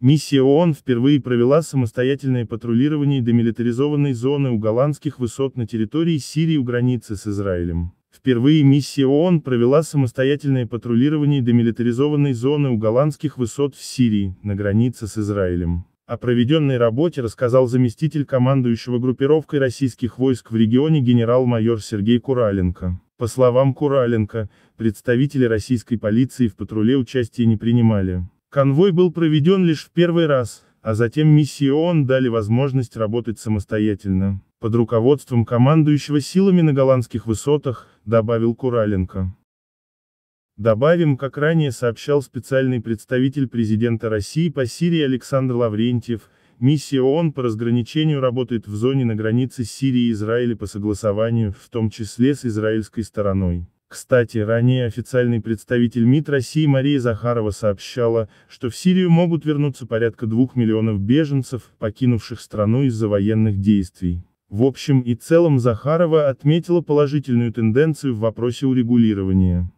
Миссия ООН впервые провела самостоятельное патрулирование демилитаризованной зоны у голландских высот на территории Сирии у границы с Израилем. Впервые миссия ООН провела самостоятельное патрулирование демилитаризованной зоны у голландских высот в Сирии, на границе с Израилем. О проведенной работе рассказал заместитель командующего группировкой российских войск в регионе генерал-майор Сергей Кураленко. По словам Кураленко, представители российской полиции в патруле участия не принимали. Конвой был проведен лишь в первый раз, а затем миссии ООН дали возможность работать самостоятельно, под руководством командующего силами на голландских высотах, добавил Кураленко. Добавим, как ранее сообщал специальный представитель президента России по Сирии Александр Лаврентьев, миссия ООН по разграничению работает в зоне на границе Сирии и Израиля по согласованию, в том числе с израильской стороной. Кстати, ранее официальный представитель МИД России Мария Захарова сообщала, что в Сирию могут вернуться порядка двух миллионов беженцев, покинувших страну из-за военных действий. В общем и целом Захарова отметила положительную тенденцию в вопросе урегулирования.